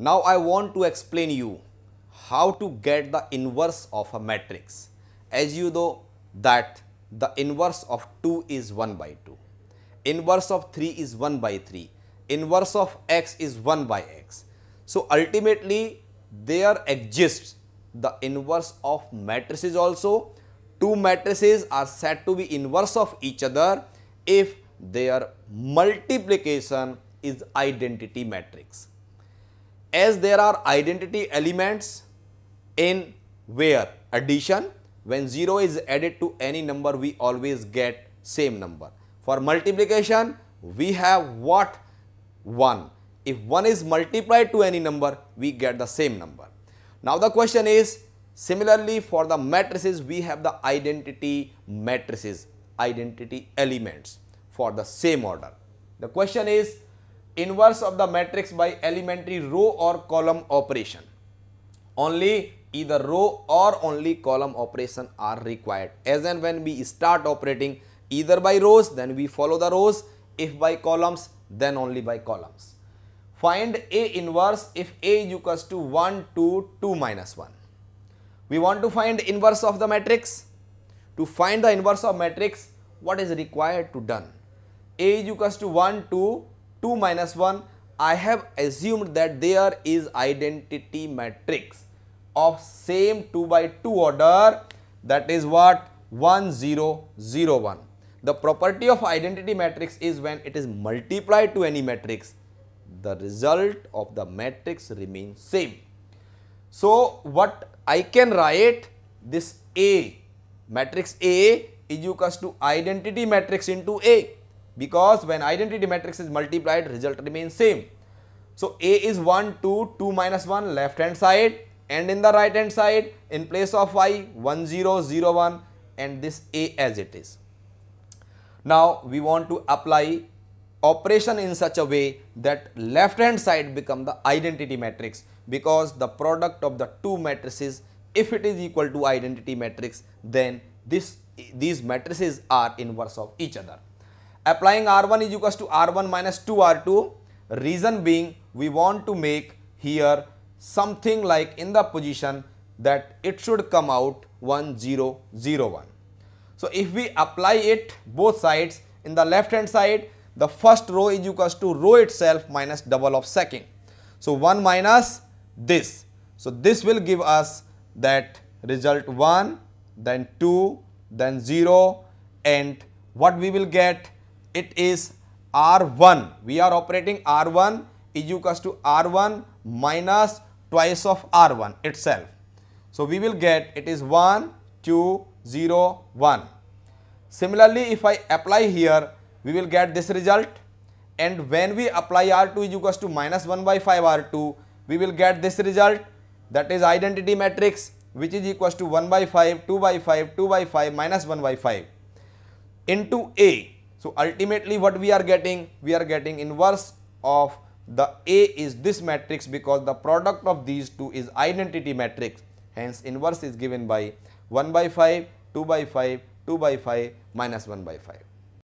Now I want to explain you how to get the inverse of a matrix. As you know that the inverse of 2 is 1 by 2, inverse of 3 is 1 by 3, inverse of x is 1 by x. So ultimately there exists the inverse of matrices also. Two matrices are said to be inverse of each other if their multiplication is identity matrix. As there are identity elements in where addition, when 0 is added to any number, we always get same number. For multiplication, we have what? 1. If 1 is multiplied to any number, we get the same number. Now the question is, similarly for the matrices, we have the identity matrices, identity elements for the same order. The question is, inverse of the matrix by elementary row or column operation. Only either row or only column operation are required. As and when we start operating either by rows, then we follow the rows. If by columns, then only by columns. Find A inverse if A is equals to 1, 2, 2 minus 1. We want to find inverse of the matrix. To find the inverse of matrix, what is required to done? A is equals to 1, 2, 2 minus 1. I have assumed that there is identity matrix of same 2 by 2 order that is what 1 0 0 1. The property of identity matrix is when it is multiplied to any matrix the result of the matrix remains same. So, what I can write this A matrix A is equals to identity matrix into A because when identity matrix is multiplied result remains same. So, A is 1 2 2 minus 1 left hand side and in the right hand side in place of y 1 0 0 1 and this A as it is. Now, we want to apply operation in such a way that left hand side become the identity matrix because the product of the two matrices if it is equal to identity matrix then this these matrices are inverse of each other. Applying R1 is equals to R1 minus 2 R2 reason being we want to make here something like in the position that it should come out 1 0 0 1. So, if we apply it both sides in the left hand side the first row is equals to row itself minus double of second. So 1 minus this. So this will give us that result 1, then 2, then 0 and what we will get it is R1. We are operating R1 is equals to R1 minus twice of R1 itself. So we will get it is 1, 2, 0, 1. Similarly, if I apply here we will get this result and when we apply R2 is equals to minus 1 by 5 R2 we will get this result that is identity matrix which is equals to 1 by 5, 2 by 5, 2 by 5 minus 1 by 5 into A. So ultimately what we are getting? We are getting inverse of the A is this matrix because the product of these two is identity matrix hence inverse is given by 1 by 5, 2 by 5, 2 by 5 minus 1 by 5.